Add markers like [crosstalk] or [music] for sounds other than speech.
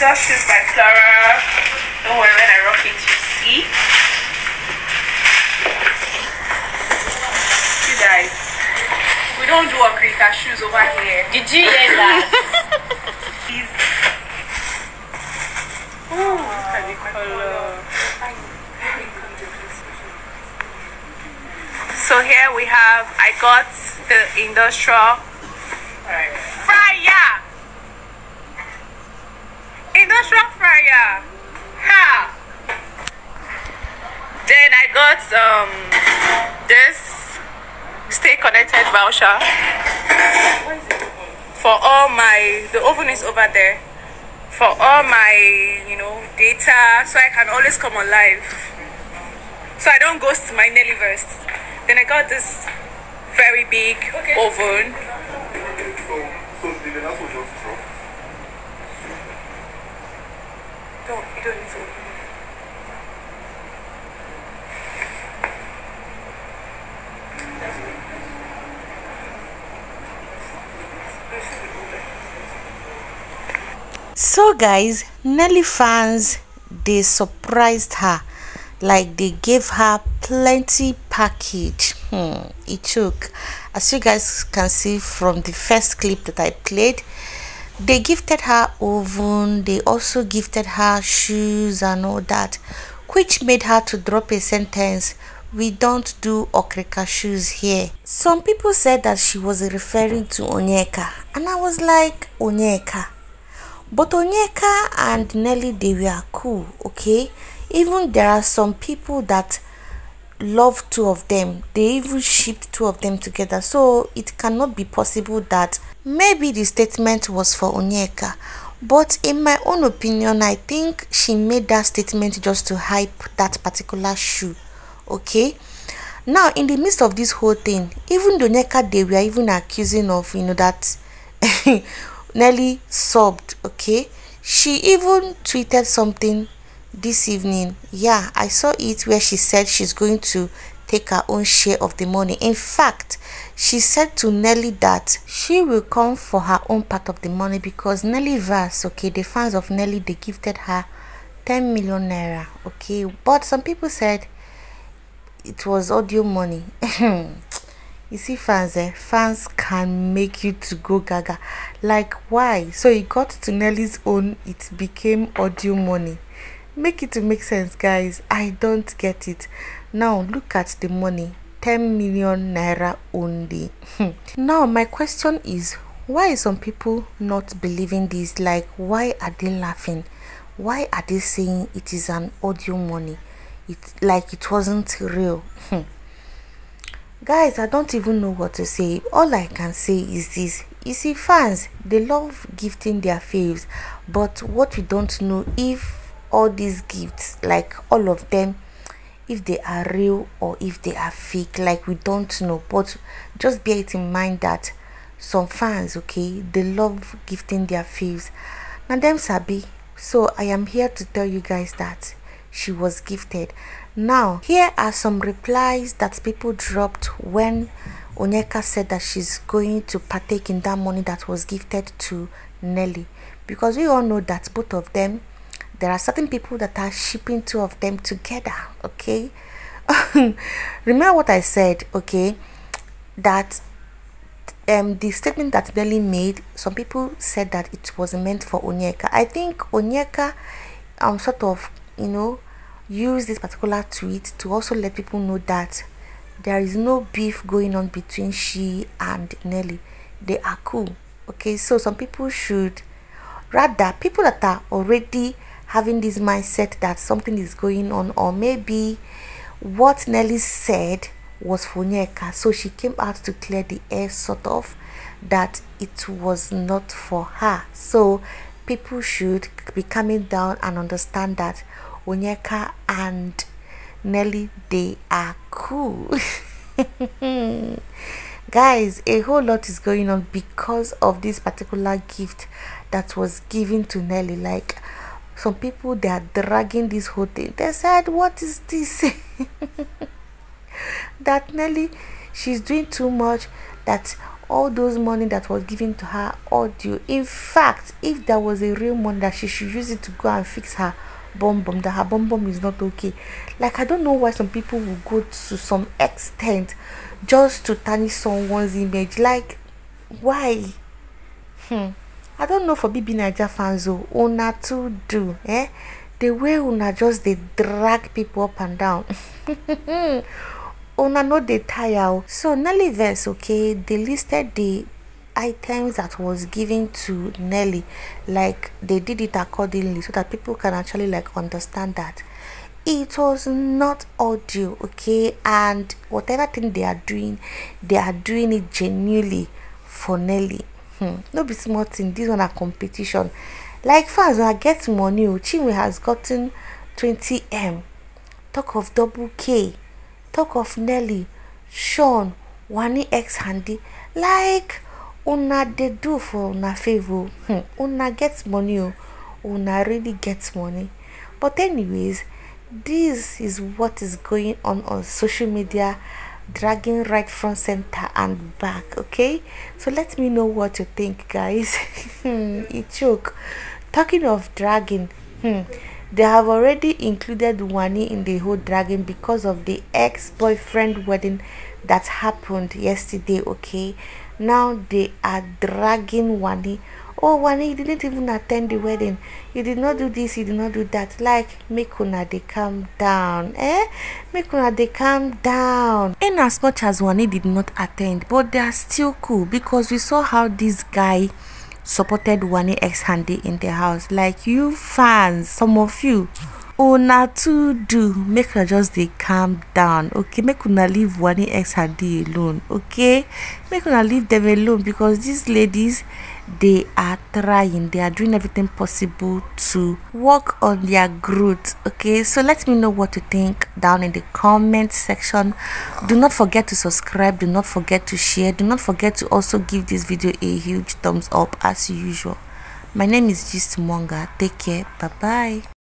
Adidas shoes by Flora. Don't worry when I rock it, you see. You guys, we don't do Okrika shoes over here. Did you hear that? [laughs] Please. Ooh, look at the color. So here we have, I got the industrial Fryer. Ha! Then I got um this stay connected voucher for all my the oven is over there for all my you know data so I can always come on live so I don't ghost my Nellyverse then I got this very big oven So, so don't. So guys, Nelly fans they surprised her like they gave her plenty package. Hmm, it took as you guys can see from the first clip that I played. They gifted her oven, they also gifted her shoes and all that, which made her to drop a sentence we don't do okrika shoes here. Some people said that she was referring to Onyeka, and I was like, Onyeka. But Onyeka and Nelly, they were cool, okay? Even there are some people that love two of them. They even shipped two of them together. So it cannot be possible that maybe the statement was for Onyeka. But in my own opinion, I think she made that statement just to hype that particular shoe, okay? Now, in the midst of this whole thing, even Onyeka, they were even accusing of, you know, that [laughs] Nelly sobbed, okay? She even tweeted something this evening. Yeah, I saw it where she said she's going to take her own share of the money. In fact, she said to Nelly that she will come for her own part of the money because Nellyverse, okay, the fans of Nelly, they gifted her 10 million naira, okay? But some people said it was audio money. [laughs] you see fans eh fans can make you to go gaga like why so it got to nelly's own it became audio money make it to make sense guys. I don't get it. Now look at the money. 10 million naira only. Hmm. Now my question is why some people not believing this? Like why are they laughing? Why are they saying it is an audio money? It like it wasn't real. Hmm. Guys i don't even know what to say. All i can say is this. You see fans they love gifting their faves. But what we don't know if all these gifts like all of them if they are real or if they are fake like we don't know. But just bear it in mind that some fans okay they love gifting their faves. Now them sabi so i am here to tell you guys that she was gifted. Now here are some replies that people dropped when onyeka said that she's going to partake in that money that was gifted to nelly. Because we all know that both of them there are certain people that are shipping two of them together okay? [laughs] Remember what i said okay? That um the statement that Nelly made some people said that it was meant for Onyeka. I think Onyeka um sort of you know use this particular tweet to also let people know that there is no beef going on between she and Nelly. They are cool okay? So some people should rather people that are already having this mindset that something is going on or maybe what Nelly said was for Onyeka so she came out to clear the air sort of that it was not for her. So people should be coming down and understand that Onyeka and Nelly they are cool. [laughs] Guys a whole lot is going on because of this particular gift that was given to Nelly. Like some people they are dragging this whole thing. They said what is this? [laughs] That Nelly she's doing too much. That all those money that was given to her audio in fact if there was a real money that she should use it to go and fix her bum bum that her bum bum is not okay. Like i don't know why some people will go to some extent just to tarnish someone's image. Like why? Hmm i don't know for BBNaija fans o una too do eh? The way una just dey drag people up and down. [laughs] Una no dey tire o so Nellyverse okay they listed the items that was given to nelly. Like they did it accordingly so that people can actually like understand that. It was not audio okay? And whatever thing they are doing they are doing it genuinely for nelly hmm. no be small thing. This one a competition. Like fans una get money o chinwe has gotten 20m talk of double k. Talk of nelly sean wani x handy. Like una dey do for una favour hmm. una get money o una really get money. But anyways this is what is going on on social media dragging right front center and back okay? So let me know what you think guys. [laughs] It choke talking of dragging hmm, they have already included Wanni in the whole dragging because of the ex-boyfriend wedding that happened yesterday okay? Now they are dragging Wanni oh Wanni you didn't even attend the wedding. You did not do this you did not do that. Like make una calm down eh? Make una calm down. In as much as Wanni did not attend but they are still cool because we saw how this guy supported Wanni x Handi in the house. Like you fans some of you una too do. Make just dey calm down okay? Make una leave Wanni x Handi alone okay? Make una leave them alone because these ladies they are trying they are doing everything possible to work on their growth okay? So let me know what you think down in the comment section. Do not forget to subscribe do not forget to share do not forget to also give this video a huge thumbs up as usual. My name is Gist Monger take care. Bye bye